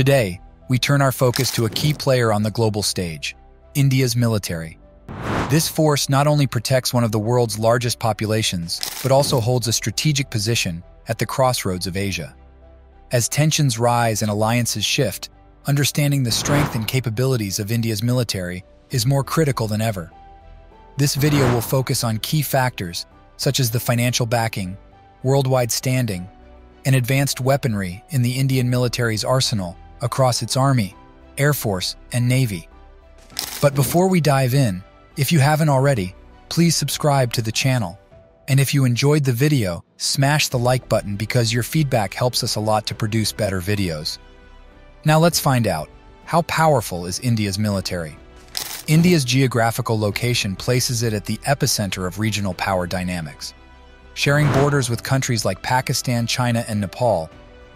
Today, we turn our focus to a key player on the global stage, India's military. This force not only protects one of the world's largest populations, but also holds a strategic position at the crossroads of Asia. As tensions rise and alliances shift, understanding the strength and capabilities of India's military is more critical than ever. This video will focus on key factors such as the financial backing, worldwide standing, and advanced weaponry in the Indian military's arsenal across its Army, Air Force, and Navy. But before we dive in, if you haven't already, please subscribe to the channel. And if you enjoyed the video, smash the like button because your feedback helps us a lot to produce better videos. Now let's find out, how powerful is India's military? India's geographical location places it at the epicenter of regional power dynamics. Sharing borders with countries like Pakistan, China, and Nepal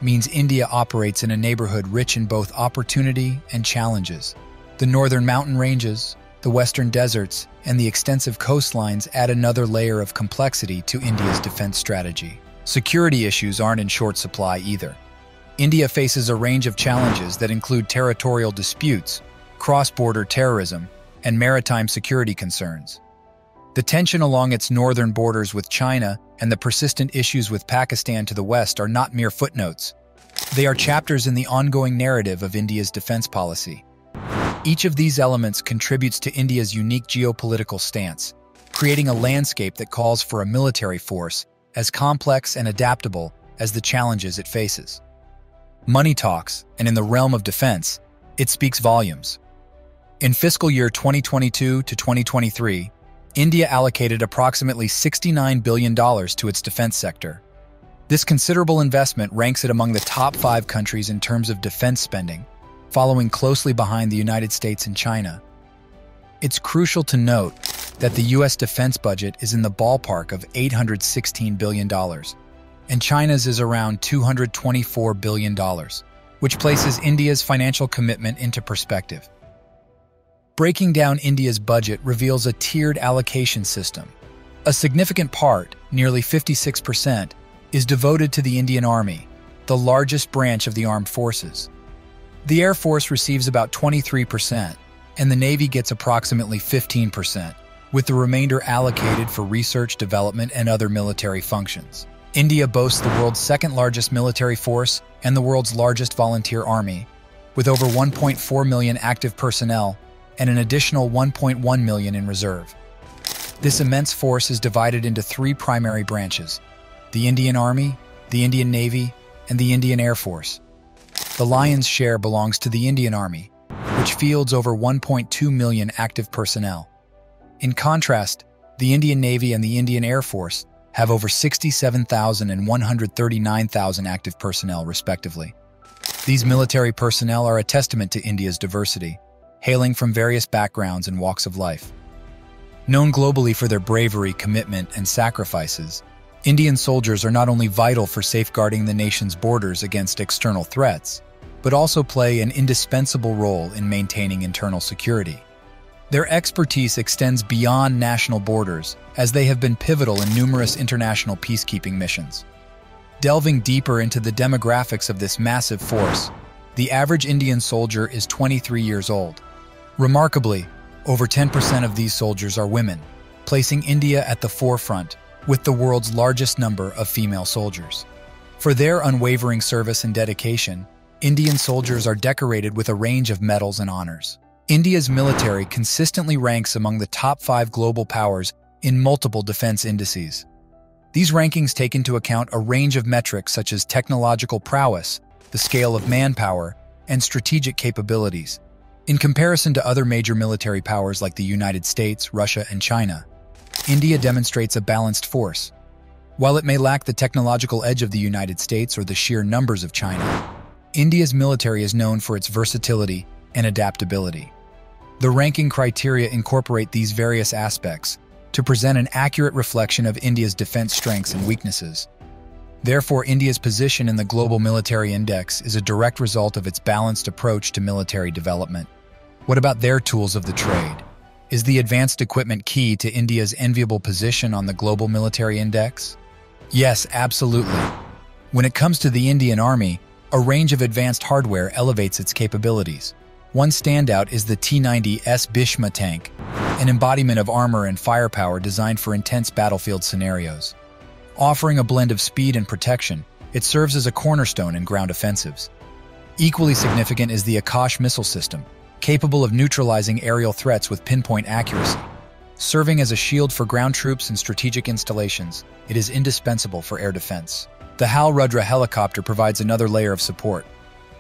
means India operates in a neighborhood rich in both opportunity and challenges. The northern mountain ranges, the western deserts, and the extensive coastlines add another layer of complexity to India's defense strategy. Security issues aren't in short supply either. India faces a range of challenges that include territorial disputes, cross-border terrorism, and maritime security concerns. The tension along its northern borders with China and the persistent issues with Pakistan to the west are not mere footnotes. They are chapters in the ongoing narrative of India's defense policy. Each of these elements contributes to India's unique geopolitical stance, creating a landscape that calls for a military force as complex and adaptable as the challenges it faces. Money talks, and in the realm of defense, it speaks volumes. In fiscal year 2022 to 2023, India allocated approximately $69 billion to its defense sector. This considerable investment ranks it among the top five countries in terms of defense spending, following closely behind the United States and China. It's crucial to note that the U.S. defense budget is in the ballpark of $816 billion, and China's is around $224 billion, which places India's financial commitment into perspective. Breaking down India's budget reveals a tiered allocation system. A significant part, nearly 56%, is devoted to the Indian Army, the largest branch of the armed forces. The Air Force receives about 23%, and the Navy gets approximately 15%, with the remainder allocated for research, development, and other military functions. India boasts the world's second largest military force and the world's largest volunteer army, with over 1.4 million active personnel and an additional 1.1 million in reserve. This immense force is divided into three primary branches the Indian Army, the Indian Navy, and the Indian Air Force. The lion's share belongs to the Indian Army, which fields over 1.2 million active personnel. In contrast, the Indian Navy and the Indian Air Force have over 67,000 and 139,000 active personnel, respectively. These military personnel are a testament to India's diversity, hailing from various backgrounds and walks of life. Known globally for their bravery, commitment, and sacrifices, Indian soldiers are not only vital for safeguarding the nation's borders against external threats, but also play an indispensable role in maintaining internal security. Their expertise extends beyond national borders, as they have been pivotal in numerous international peacekeeping missions. Delving deeper into the demographics of this massive force, the average Indian soldier is 23 years old, Remarkably, over 10% of these soldiers are women, placing India at the forefront with the world's largest number of female soldiers. For their unwavering service and dedication, Indian soldiers are decorated with a range of medals and honors. India's military consistently ranks among the top five global powers in multiple defense indices. These rankings take into account a range of metrics such as technological prowess, the scale of manpower, and strategic capabilities, in comparison to other major military powers like the United States, Russia, and China, India demonstrates a balanced force. While it may lack the technological edge of the United States or the sheer numbers of China, India's military is known for its versatility and adaptability. The ranking criteria incorporate these various aspects to present an accurate reflection of India's defense strengths and weaknesses. Therefore, India's position in the Global Military Index is a direct result of its balanced approach to military development. What about their tools of the trade? Is the advanced equipment key to India's enviable position on the Global Military Index? Yes, absolutely. When it comes to the Indian Army, A range of advanced hardware elevates its capabilities. One standout is the T-90S Bhishma tank, an embodiment of armor and firepower designed for intense battlefield scenarios. Offering a blend of speed and protection, it serves as a cornerstone in ground offensives. Equally significant is the Akash missile system, capable of neutralizing aerial threats with pinpoint accuracy. Serving as a shield for ground troops and strategic installations, it is indispensable for air defense. The HAL Rudra helicopter provides another layer of support.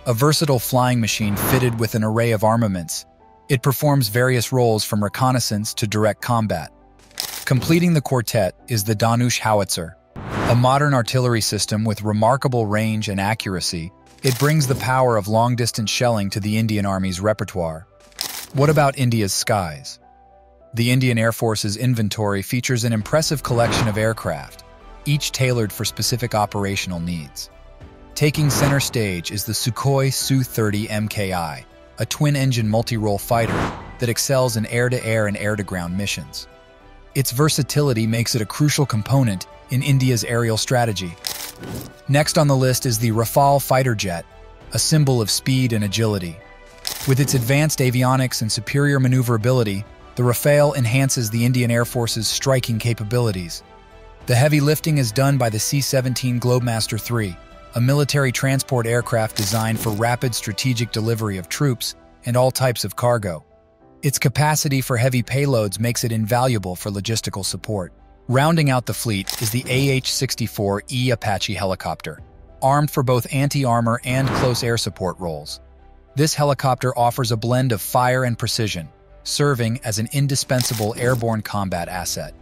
A versatile flying machine fitted with an array of armaments, it performs various roles from reconnaissance to direct combat. Completing the quartet is the Dhanush howitzer, a modern artillery system with remarkable range and accuracy. It brings the power of long-distance shelling to the Indian Army's repertoire. What about India's skies? The Indian Air Force's inventory features an impressive collection of aircraft, each tailored for specific operational needs. Taking center stage is the Sukhoi Su-30 MKI, a twin-engine multi-role fighter that excels in air-to-air -air and air-to-ground missions. Its versatility makes it a crucial component in India's aerial strategy. Next on the list is the Rafale fighter jet, a symbol of speed and agility. With its advanced avionics and superior maneuverability, the Rafale enhances the Indian Air Force's striking capabilities. The heavy lifting is done by the C-17 Globemaster III, a military transport aircraft designed for rapid strategic delivery of troops and all types of cargo. Its capacity for heavy payloads makes it invaluable for logistical support. Rounding out the fleet is the AH-64E Apache helicopter, armed for both anti-armor and close air support roles. This helicopter offers a blend of fire and precision, serving as an indispensable airborne combat asset.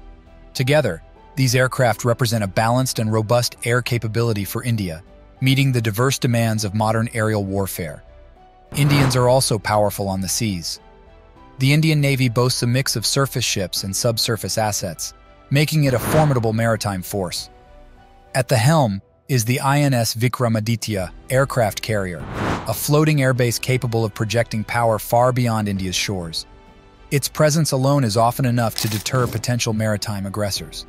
Together, these aircraft represent a balanced and robust air capability for India, meeting the diverse demands of modern aerial warfare. Indians are also powerful on the seas. The Indian Navy boasts a mix of surface ships and subsurface assets, making it a formidable maritime force. At the helm is the INS Vikramaditya aircraft carrier, a floating airbase capable of projecting power far beyond India's shores. Its presence alone is often enough to deter potential maritime aggressors.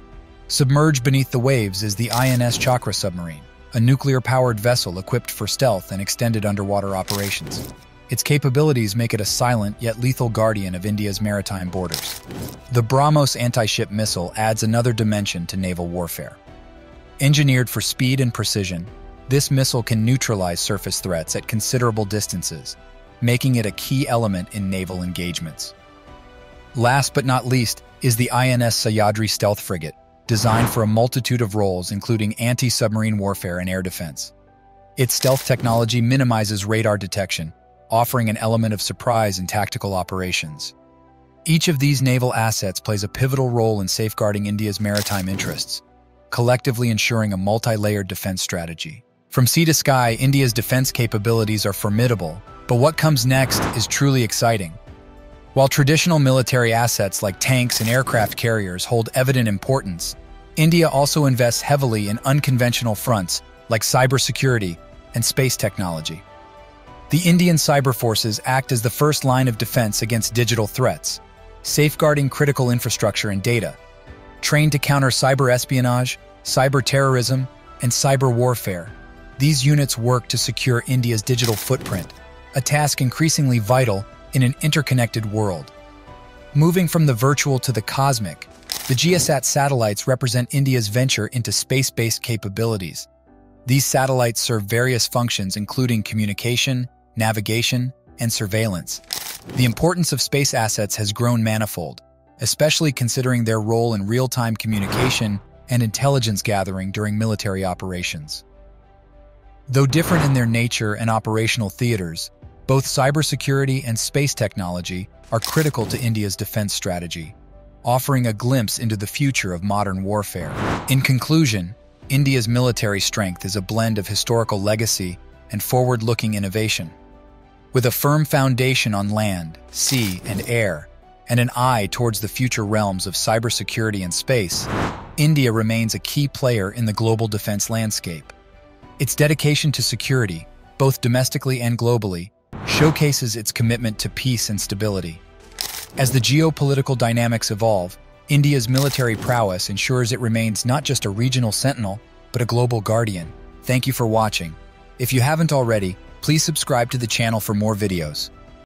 Submerged beneath the waves is the INS Chakra submarine, a nuclear-powered vessel equipped for stealth and extended underwater operations. Its capabilities make it a silent yet lethal guardian of India's maritime borders. The BrahMos anti-ship missile adds another dimension to naval warfare. Engineered for speed and precision, this missile can neutralize surface threats at considerable distances, making it a key element in naval engagements. Last but not least is the INS Sahyadri stealth frigate, designed for a multitude of roles including anti-submarine warfare and air defense. Its stealth technology minimizes radar detection, offering an element of surprise in tactical operations. Each of these naval assets plays a pivotal role in safeguarding India's maritime interests, collectively ensuring a multi-layered defense strategy. From sea to sky, India's defense capabilities are formidable, but what comes next is truly exciting. While traditional military assets like tanks and aircraft carriers hold evident importance, India also invests heavily in unconventional fronts like cybersecurity and space technology. The Indian cyber forces act as the first line of defense against digital threats, safeguarding critical infrastructure and data. Trained to counter cyber espionage, cyber terrorism, and cyber warfare, these units work to secure India's digital footprint, a task increasingly vital in an interconnected world. Moving from the virtual to the cosmic, the GSAT satellites represent India's venture into space-based capabilities. These satellites serve various functions including communication, navigation, and surveillance. The importance of space assets has grown manifold, especially considering their role in real-time communication and intelligence gathering during military operations. Though different in their nature and operational theaters, both cybersecurity and space technology are critical to India's defense strategy, offering a glimpse into the future of modern warfare. In conclusion, India's military strength is a blend of historical legacy and forward-looking innovation. With a firm foundation on land, sea, and air, and an eye towards the future realms of cybersecurity and space, India remains a key player in the global defense landscape. Its dedication to security, both domestically and globally, showcases its commitment to peace and stability. As the geopolitical dynamics evolve, India's military prowess ensures it remains not just a regional sentinel, but a global guardian. Thank you for watching. If you haven't already, please subscribe to the channel for more videos.